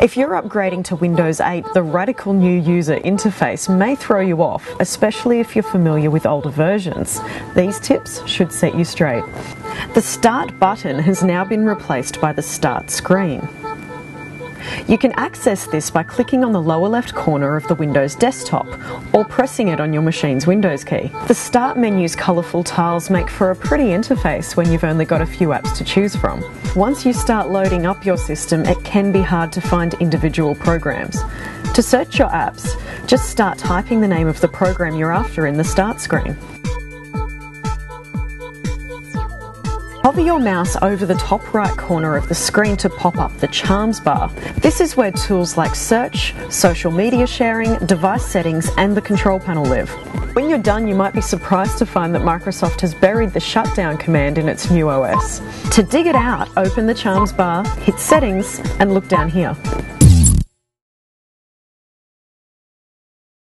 If you're upgrading to Windows 8, the radical new user interface may throw you off, especially if you're familiar with older versions. These tips should set you straight. The Start button has now been replaced by the Start screen. You can access this by clicking on the lower left corner of the Windows desktop or pressing it on your machine's Windows key. The Start menu's colourful tiles make for a pretty interface when you've only got a few apps to choose from. Once you start loading up your system, it can be hard to find individual programs. To search your apps, just start typing the name of the program you're after in the Start screen. Hover your mouse over the top right corner of the screen to pop up the Charms bar. This is where tools like search, social media sharing, device settings, and the control panel live. When you're done, you might be surprised to find that Microsoft has buried the shutdown command in its new OS. To dig it out, open the Charms bar, hit Settings, and look down here.